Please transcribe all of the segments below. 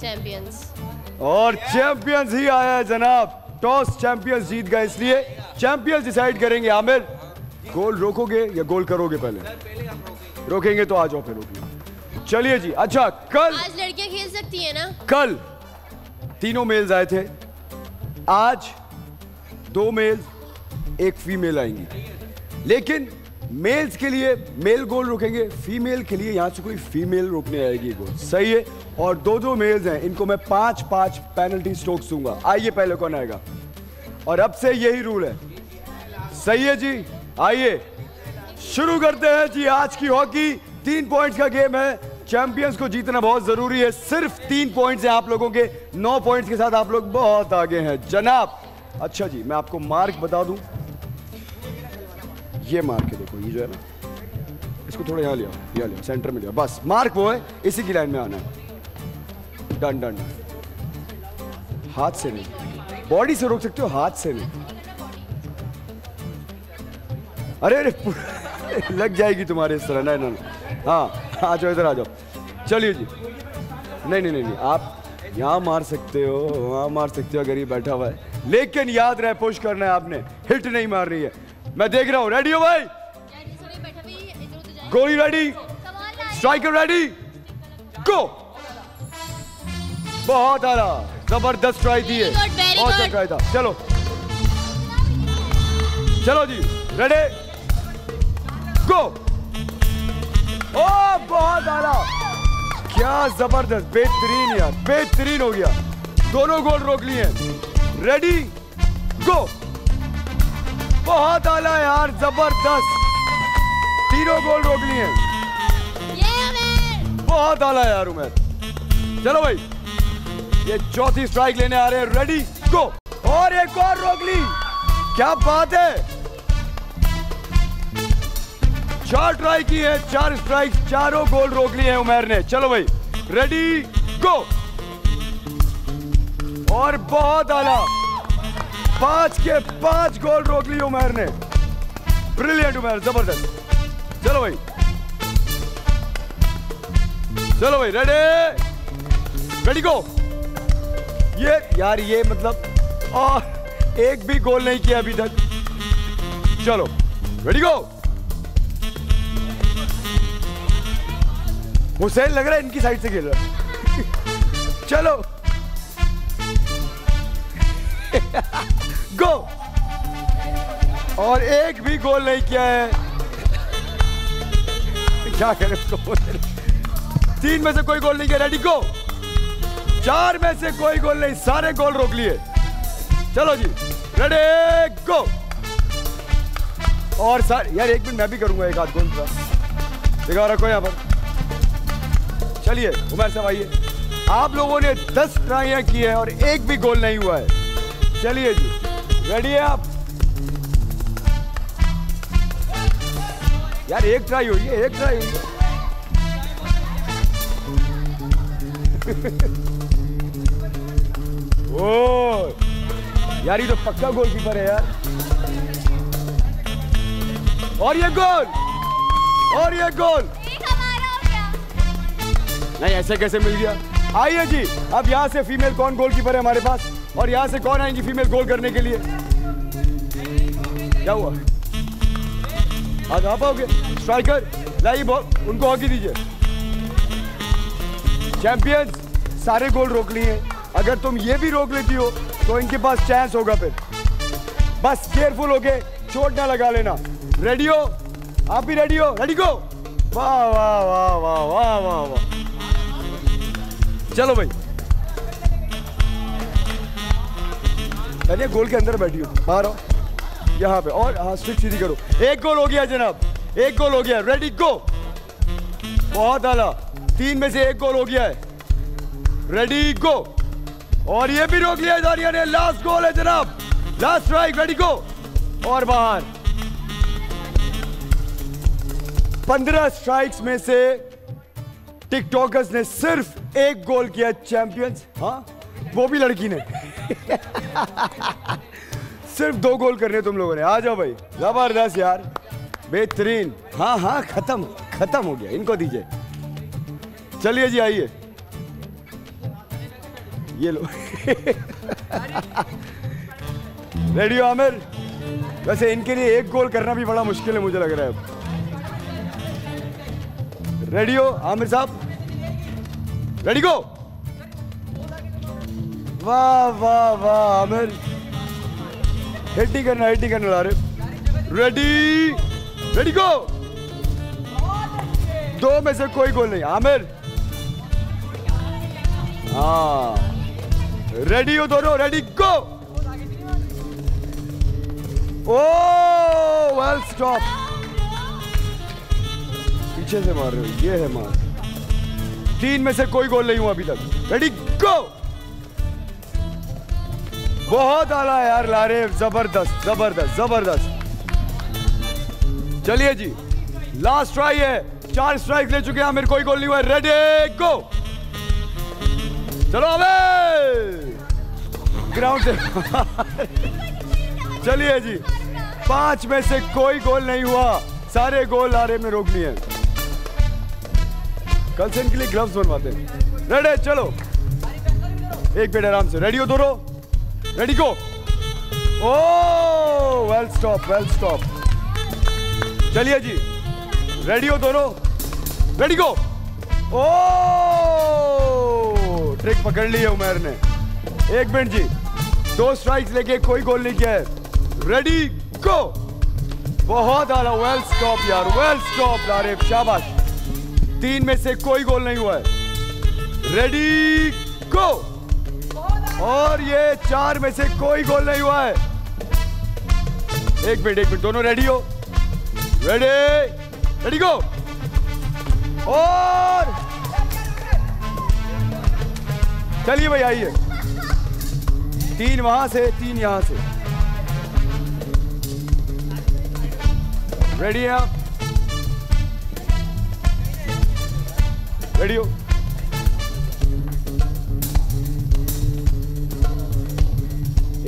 Champions और champions ही आया है जनाब। टॉस चैंपियंस जीत गए इसलिए चैंपियंस डिसाइड करेंगे। आमिर गोल रोकोगे या गोल करोगे पहले? रोकेंगे तो आ जाओ फिर रोकिए। चलिए जी अच्छा कल आज लड़कियाँ खेल सकती है ना? कल तीनों मेल्स आए थे। आज दो मेल्स एक फीमेल आएँगी। लेकिन मेल्स के लिए मेल गोल रोकेंगे फीमेल के लिए यहाँ से कोई फीमेल रोकने आएगी गोल सही है? और दो दो मेल्स हैं, इनको मैं पाँच पाँच पेनल्टी स्ट्रोक्स दूँगा। आइए पहले कौन आएगा? और अब से यही रूल है। सही है जी? आइए। शुरू करते हैं जी आज की हॉकी तीन पॉइंट्स का गेम है। चैंपियंस को जीतना बहुत ज़रूरी है। सिर्फ़ तीन पॉइंट्स हैं आप लोगों के। नौ पॉइंट्स के साथ आप लोग बहुत आगे हैं। जनाब अच्छा जी, मैं आपको मार्क बता दूँ। ये मार्क है। ये जो है ना, इसको थोड़ा यहाँ लिया यहाँ लिया सेंटर में लिया बस मार्क वो है, इसी की लाइन में आना है। डन डन हाथ से नहीं। बॉडी से रोक सकते हो, हाथ से नहीं। अरे अरे, लग जाएगी तुम्हारे इस तरह नहीं नहीं हाँ आ जाओ, इधर आ जाओ। चलिए जी। नहीं नहीं नहीं नहीं, आप यहाँ मार सकते हो, वहाँ मार सकते हो, अगर ये बैठा हुआ है। लेकिन याद रहे पुश करना है आपने। हिट नहीं मार रही है। मैं देख रहा हूँ। रेडी हो भाई? गोली रेडी? Striker ready? गो बहुत आला। ज़बरदस्त ट्राई थी बहुत अच्छा ट्राई था। चलो। चलो जी। रेडी गो ओ बहुत आला। क्या ज़बरदस्त। बेहतरीन यार। बेहतरीन हो गया। दोनों गोल रोक लिए। रेडी गो बहुत आला यार। ज़बरदस्त। तीनों गोल रोक लिए बहुत आला यार उमेर चलो भाई ये चौथी स्ट्राइक लेने आ रहे हैं। रेडी गो और एक और रोक ली। क्या बात है? चार ट्राई की है चार स्ट्राइक चारों गोल रोक लिए हैं उमेर ने। चलो भाई रेडी गो और बहुत आला। पाँच के पाँच गोल रोक लिए उमेर ने। ब्रिलियंट उमेर ज़बरदस्त। चलो भाई। चलो भाई रेडी रेडी गो ये, यार, ये मतलब और एक भी गोल नहीं किया अभी तक। चलो रेडी गो हुसैन लग रहा है इनकी साइड से खेल रहा है। चलो। गो और एक भी गोल नहीं किया है। क्या करें तीन में से कोई गोल नहीं किया रेडी गो चार में से कोई गोल नहीं, सारे गोल रोक लिए। चलो जी रेडी गो और सर, यार, एक मिनट मैं भी करूँगा, एक आध गोल दिखा रखो यहाँ पर? चलिए, उमर साहब आइए। आप लोगों ने दस ट्राइयाँ की है और एक भी गोल नहीं हुआ है। चलिए जी रेडी है आप? यार एक ट्राई हुई है एक ट्राई हुई ओ यार ये तो पक्का गोलकीपर है यार। और ये गोल और ये गोल नहीं ऐसे कैसे मिल गया? आइए जी अब यहाँ से फीमेल कौन गोलकीपर है हमारे पास? और यहाँ से कौन आएँगी फीमेल गोल करने के लिए? क्या हुआ? आज आप आओगे स्ट्राइकर लाइए बॉल उनको हॉकी दीजिए। चैंपियंस सारे गोल रोक लिए। अगर तुम ये भी रोक लेती हो तो इनके पास चांस होगा फिर। बस केयरफुल होके चोट ना लगा लेना। रेडी हो? आप भी रेडी हो? रेडी गो वाह वाह वाह वाह वाह वाह वाह। चलो भाई। अरे गोल के अंदर बैठी हो बाहर आओ। यहाँ पे। और हाँ स्विच सीधी करो। एक गोल हो गया जनाब। एक गोल हो गया। रेडी गो बहुत आला। तीन में से एक गोल हो गया है। रेडी गो और ये भी रोक लिया दानिया ने। लास्ट गोल है जनाब। लास्ट स्ट्राइक रेडी गो और बाहर। पंद्रह स्ट्राइक्स में से टिकटॉकर्स ने सिर्फ़ एक गोल किया चैंपियंस। हाँ वो भी लड़की ने। सिर्फ़ दो गोल करने तुम लोगों ने। आ जाओ भाई। ज़बरदस्त यार। बेहतरीन। हाँ हाँ खत्म। खत्म हो गया। इनको दीजिए। चलिए जी, आइए। ये लो। रेडी हो, आमिर? वैसे इनके लिए एक गोल करना भी बड़ा मुश्किल है, मुझे लग रहा है रेडी हो, आमिर साहब? रेडी गो वाह वाह वाह, आमिर। हिट ही करना हिट ही करना ला रहे रेडी रेडी गो दो में से कोई गोल नहीं। आमिर। हाँ। रेडी हो दोनों? Ready go oh well stop पीछे से मार रहे हो, ये है मार। तीन में से कोई गोल नहीं हुआ अभी तक। रेडी गो बहुत आला यार लारे ज़बरदस्त ज़बरदस्त ज़बरदस्त। चलिए जी लास्ट ट्राई है, चार स्ट्राइक ले चुके हैं मेरे कोई गोल नहीं हुआ रेडी गो चलो अबे ग्राउंड से चलिए जी, पाँच में से कोई गोल नहीं हुआ, सारे गोल लारे में रोक लिए। कल से इनके लिए ग्लव्स बनवाते हैं। रेडी चलो। एक मिनट आराम से रेडी हो दोनों? Ready go oh well stop well stop चलिए जी। रेडी हो दोनों? रेडी गो ओ ट्रिक पकड़ ली है उमेर ने। एक मिनट जी। दो स्ट्राइक्स लेके कोई गोल नहीं किया है। रेडी गो बहुत आला वेल स्टॉप यार वेल स्टॉप लारिफ, शाबाश। तीन में से कोई गोल नहीं हुआ है। रेडी गो और ये चार में से कोई गोल नहीं हुआ है। एक मिनट एक मिनट, दोनों रेडी हो? रेडी रेडी गो और चलिए भाई, आइए। तीन वहाँ से, तीन यहाँ से। रेडी है आप? रेडी हो?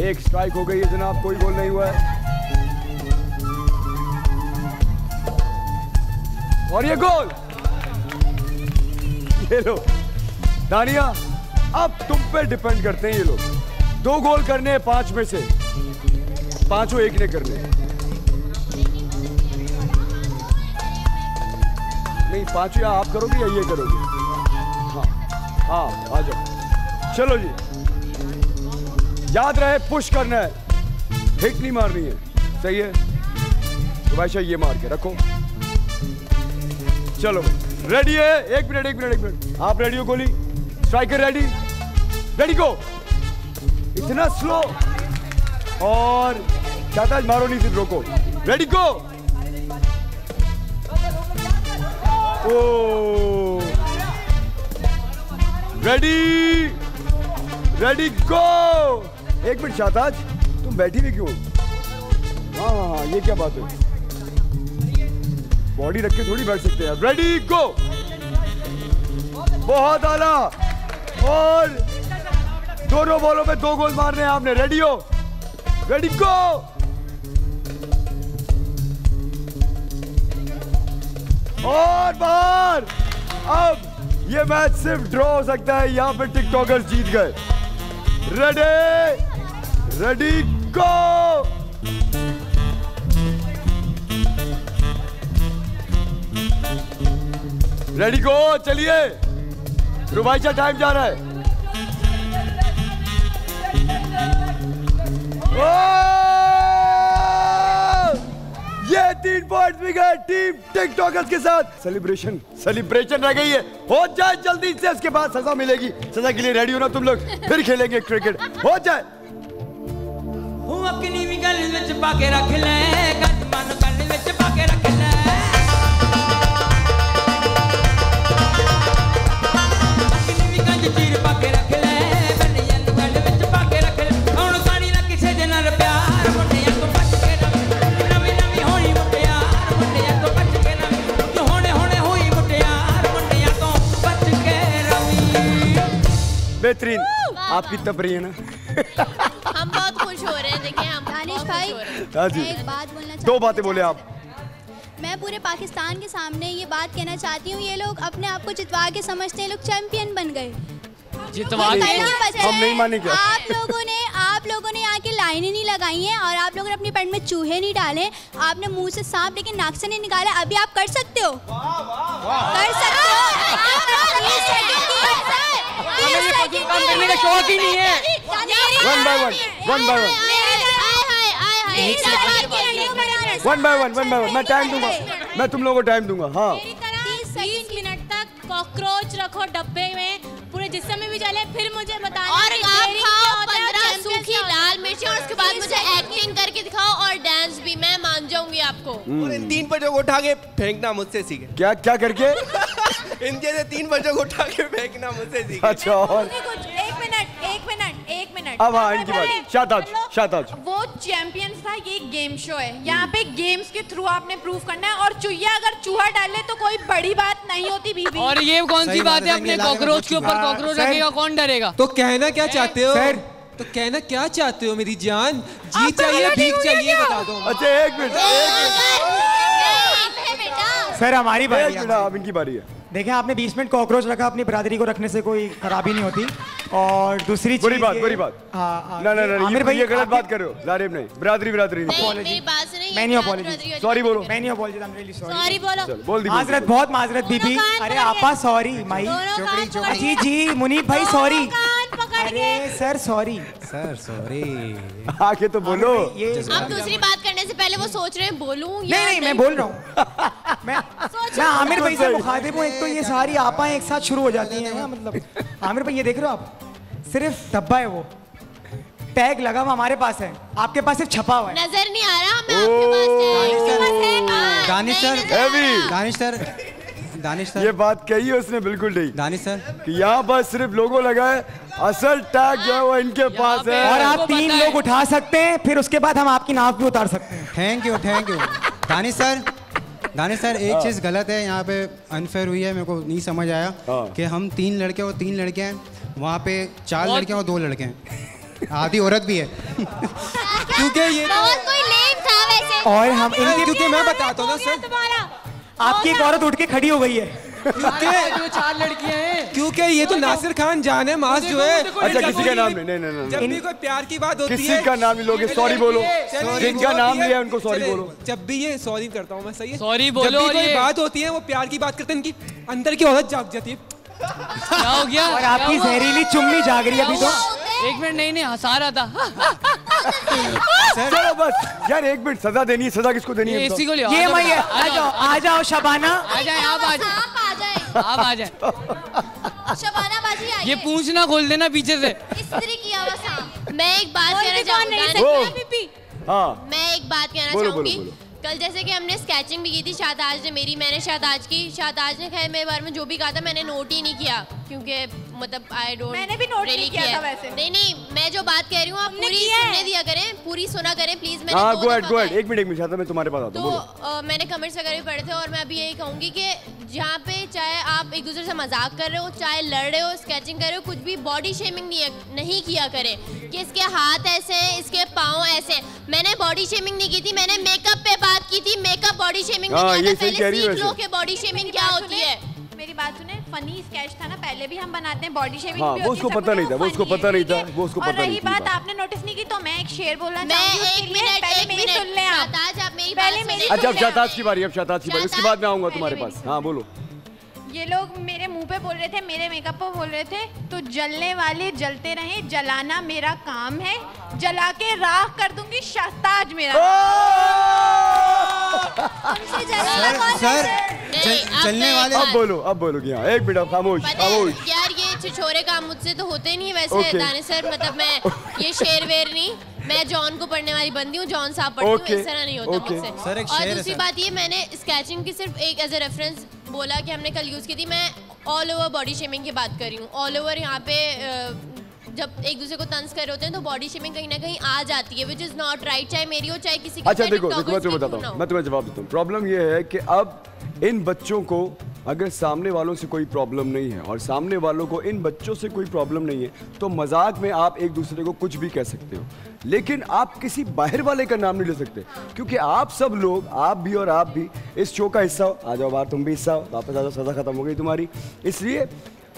एक स्ट्राइक हो गई है जनाब, कोई गोल नहीं हुआ है। और ये गोल ये लो। दानिया अब तुम पे डिपेंड करते हैं ये लोग। दो गोल करने हैं पाँच में से। पाँचों एक ने करने नहीं, पाँचों या आप करोगे या ये करोगे? हाँ हाँ आ जाओ। चलो जी। याद रहे पुश करना। है हिट नहीं मारनी है। सही है? तो भाई शाह ये मार के रखो। चलो रेडी है? एक मिनट एक मिनट एक मिनट। आप रेडी हो, गोली? स्ट्राइकर रेडी रेडी गो इतना स्लो और चाहता मारो नहीं सिर्फ़ रोको। रेडी गो ओ! रेडी रेडी गो एक मिनट, शाहताज, तुम बैठी भी क्यों? हाँ हाँ हाँ ये क्या बात है? बॉडी रख के थोड़ी बैठ सकते हैं। रेडी गो बहुत आला! और दोनों बॉलों पे दो गोल मारने हैं आपने। रेडी हो? रेडी गो और बाहर! अब ये मैच सिर्फ़ ड्रॉ हो सकता है। यहाँ पे टिकटॉकर्स जीत गए। Ready ready go ready go चलिए। रुबाइशा टाइम जा रहा है! ये तीन पॉइंट्स भी गए टीम टिकटॉकर्स के साथ। सेलिब्रेशन सेलिब्रेशन रह गई है। हो जाए जल्दी से इसके बाद सजा मिलेगी। सजा के लिए रेडी हो ना तुम लोग? फिर खेलेंगे क्रिकेट हो जाए। ਹੂੰ ਅਕਨੀ ਵੀ ਗੱਲ ਵਿੱਚ ਪਾ ਕੇ ਰੱਖ ਲੈ ਗੱਜ ਮਨ ਗੱਲ ਵਿੱਚ ਪਾ ਕੇ ਰੱਖ ਲੈ ਅਕਨੀ ਵੀ ਗੱਜ ਚੀਰ ਪਾ ਕੇ ਰੱਖ ਲੈ ਬੰਨਿਆਂ ਨੂੰ ਗੱਲ ਵਿੱਚ ਪਾ ਕੇ ਰੱਖ ਲੈ ਹੁਣ ਕਾਣੀ ਨਾ ਕਿਸੇ ਦੇ ਨਾਲ ਪਿਆਰ ਮੁੰਡਿਆਂ ਤੋਂ ਬਚ ਕੇ ਰਵੀ ਨਵੀਂ ਨਵੀਂ ਹੋਈ ਮੁਟਿਆਰ ਮੁੰਡਿਆਂ ਤੋਂ ਬਚ ਕੇ ਰਵੀ ਤੂੰ ਹੁਣੇ ਹੁਣੇ ਹੋਈ ਮੁਟਿਆਰ ਮੁੰਡਿਆਂ ਤੋਂ ਬਚ ਕੇ ਰਵੀ बेहतरीन आप कितना प्रिय है ना हम बहुत खुश हो रहे हैं देखिए हम दानिश भाई हो हैं। हाँ एक बात बोलना दो बातें बोले आप मैं पूरे पाकिस्तान के सामने ये बात कहना चाहती हूँ ये लोग अपने आप को जितवा के समझते हैं लोग चैंपियन बन गए जितवा हम नहीं मानेंगे। आप लोगों ने आप लोगों ने यहाँ की लाइनें नहीं लगाई हैं और आप लोगों ने अपने पेट में चूहे नहीं डाले आपने मुँह से सांप लेकिन नाक से नहीं निकाला अभी आप कर सकते हो कर सकते हो काम करने का शौक ही नहीं है। One by one one by one. One by one one by one. मैं टाइम दूँगा। मैं तुम लोगों को टाइम दूँगा। हाँ। मिनट तक कॉकरोच रखो डब्बे में। पूरे जिसम में भी चले फिर मुझे बताना और आप खाओ पंद्रह सूखी। लाल मिर्ची और उसके बाद मुझे एक्टिंग करके दिखाओ और डांस भी। मैं मान जाऊँगी आपको। और इन तीन बच्चों को उठा के फेंकना मुझसे सीखे। क्या क्या करके? इन जैसे तीन बच्चों को उठा के फेंकना मुझसे सीखे। अच्छा और? एक मिनट एक मिनट एक मिनट। अब हाँ इनकी बात शाताज शाताज वो चैंपियंस था ये गेम शो है। यहाँ पे गेम्स के थ्रू आपने प्रूव करना है और चुहिया अगर चूहा डाले तो कोई बड़ी बात नहीं होती बीबी और ये कौन सी बात है अपने कॉकरोच के ऊपर कॉकरोच रखेगा कौन डरेगा? तो कहना क्या चाहते हो? तो कहना क्या चाहते हो मेरी जान? जी चाहिए भीख चाहिए बता दो। अच्छा एक मिनट सर हमारी बारी है। अब इनकी बारी है। देखें आपने 20 मिनट कॉकरोच रखा अपनी बरादरी को रखने से कोई खराबी नहीं होती। और दूसरी बुरी चीज़ बात बुरी बात। हाँ हाँ, ना ना ना आमिर भाई ये गलत बात कर रहे हो। लारेब नहीं बिरादरी बिरादरी नहीं। मेरी बात सुने मैं नहीं apologize. सॉरी बोलो। मैं नहीं apology I am really sorry sorry बोलो। चल बोल दी बोल माजरत बहुत माजरत बीबी। अरे आपा सॉरी माई दोनों कान जी जी मुनीब भाई सॉरी कान पकड़ के अरे सर सॉरी सर सॉरी आके तो बोलो। अब दूसरी बात पहले वो सोच रहे हैं बोलूँ या नहीं नहीं मैं बोल रहा हूँ। मैं मैं आमिर भाई से मुखातिब हूँ एक तो ये सारी आपाएँ एक साथ शुरू हो जाती हैं मतलब? आमिर भाई ये देख रहे हो आप? सिर्फ़ डब्बा है वो। टैग लगा हुआ हमारे पास है। आपके पास सिर्फ़ छपा हुआ है। नज़र नहीं आ रहा मैं आपके पास है। दानिश सर। हाँ, दानिश सर। दानिश सर। ये बात कही है उसने बिल्कुल नहीं। दानिश सर। कि यहाँ पर सिर्फ़ लोगो लगा है असल टैग जो है वो इनके पास है। और आप तीन लोग उठा सकते हैं फिर उसके बाद हम आपकी नाव भी उतार सकते हैं। Thank you thank you Danish sir Danish sir एक चीज़ गलत है यहाँ पे अनफेयर हुई है मेरे को नहीं समझ आया हाँ। कि हम तीन लड़के और तीन लड़के हैं वहाँ पे चार लड़के और दो लड़के हैं। आधी औरत भी है। क्योंकि ये तो बहुत कोई लेम था वैसे? और हम इनके क्योंकि मैं बताता हूँ ना सर। तुम्हारा। आपकी एक औरत उठ के खड़ी हो गई है। क्योंकि जो चार लड़कियाँ हैं। क्योंकि ये तो नासिर खान जान है मास जो है। अच्छा किसी का नाम नहीं नहीं नहीं, जब नहीं। भी कोई प्यार की बात होती है किसी का नाम नहीं लोगे सॉरी बोलो। जिनका नाम लिया उनको सॉरी बोलो। जब भी ये सॉरी करता हूँ मैं सही है? सॉरी बोलो जब भी और कोई ये- बात होती है वो प्यार की बात करते हैं इनकी अंदर की औरत जाग जाती है। क्या? हो गया और आपकी जहरीली चुम्मी जाग रही है अभी तो। एक मिनट नहीं नहीं हंसा रहा था। चलो बस यार एक मिनट सजा देनी है सजा किसको देनी ये है इसी को ये मैं ये आ जाओ आ जाओ शबाना। आ जाए आप आ जाए। आप आ जाए। आप आ जाए। शबाना बाजी ये आइए पूछ ना खोल देना पीछे से। स्त्री किया हुआ सांप मैं एक बात कहना चाहूँगी। हाँ। मैं एक बात कहना चाहूँगी। कल जैसे कि हमने स्केचिंग भी की थी, शाहताज ने मेरी, मैंने शाहताज की, शाहताज ने खैर मेरे बारे में जो भी कहा था मैंने नोट ही नहीं किया। क्योंकि मतलब आई डोंट मैंने भी note नहीं किया था वैसे। नहीं नहीं मैं जो बात कह रही हूँ आप पूरी सुनने दिया करें पूरी सुना करें प्लीज़ मैंने हाँ गो दफ़ा गो है। एक मिनट एक मिनट चाहता मैं तुम्हारे पास आता तो हूँ अ, मैंने कमेंट्स वगैरह भी पढ़े थे और मैं अभी यही कहूँगी कि जहाँ पे चाहे आप एक दूसरे से मज़ाक कर रहे हो चाहे लड़ रहे हो स्केचिंग कर रहे हो कुछ भी बॉडी शेमिंग नहीं, नहीं किया करें कि इसके हाथ ऐसे हैं इसके पाँव ऐसे हैं। मैंने बॉडी शेमिंग नहीं की थी मैंने मेकअप पे बात की थी मेकअप बॉडी शेमिंग नहीं किया था। पहले सीख लो कि बॉडी शेमिंग क्या होती है। मेरी बात सुने फनी स्केच था ना पहले भी हम बनाते हैं बॉडी शेविंग हाँ, भी वो होती है, उसको पता नहीं था, वो उसको पता नहीं था, वो उसको पता नहीं बात बात। आपने नोटिस नहीं की तो मैं एक शेर बोलना मैं चाहूँगी उसके एक मिनट पहले मेरी सुन लें आप। शाहताज आप मेरी पहले मेरी अच्छा शाहताज की बारी अब शाहताज की बारी उसके बाद मैं आऊँगा तुम्हारे पास। हाँ बोलो। ये लोग मेरे मुँह पे बोल रहे थे मेरे मेकअप पे बोल रहे थे तो जलने वाले जलते रहे जलाना मेरा काम है जला के राख कर दूँगी शाहताज मेरा सर सर नहीं, चलने वाले अब बोलो अब बोलो कि हाँ एक मिनट खामोश खामोश यार ये छिछोरे काम मुझसे तो होते नहीं वैसे Okay. दाने सर मतलब मैं ये शेर वेर नहीं मैं जॉन को पढ़ने वाली बंदी हूँ जॉन साहब पढ़ती हूँ Okay. इस तरह नहीं होता Okay. मुझसे सर, एक और दूसरी बात ये मैंने स्केचिंग की सिर्फ़ एक एज ए रेफरेंस बोला कि हमने कल यूज़ की थी मैं ऑल ओवर बॉडी शेमिंग की बात कर रही हूँ ऑल ओवर यहाँ पे जब एक दूसरे को तंज कर रहे होते हैं तो बॉडी शेमिंग कहीं ना कहीं आ जाती है विच इज़ नॉट राइट चाहे मेरी हो चाहे किसी की अच्छा देखो देखो मैं तुम्हें बताता हूँ मैं तुम्हें जवाब देता हूँ। प्रॉब्लम ये है कि अब इन बच्चों को अगर सामने वालों से कोई प्रॉब्लम नहीं है और सामने वालों को इन बच्चों से कोई प्रॉब्लम नहीं है तो मज़ाक में आप एक दूसरे को कुछ भी कह सकते हो। लेकिन आप किसी बाहर वाले का नाम नहीं ले सकते क्योंकि आप सब लोग आप भी और आप भी इस शो का हिस्सा हो। आ जाओ बाहर तुम भी हिस्सा हो। वापस आ जाओ सजा खत्म हो गई तुम्हारी। इसलिए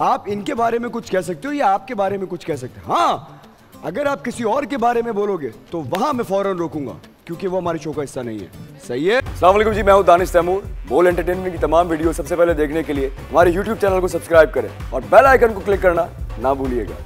आप इनके बारे में कुछ कह सकते हो या आपके बारे में कुछ कह सकते हो? हाँ अगर आप किसी और के बारे में बोलोगे तो वहाँ मैं फ़ौरन रोकूँगा, क्योंकि वो हमारे शो का हिस्सा नहीं है। सही है? सलामकुम जी, मैं हूँ दानिश तैमूर। बोल एंटरटेनमेंट की तमाम वीडियो सबसे पहले देखने के लिए हमारे यूट्यूब चैनल को सब्सक्राइब करें और बेल आइकन को क्लिक करना ना भूलिएगा।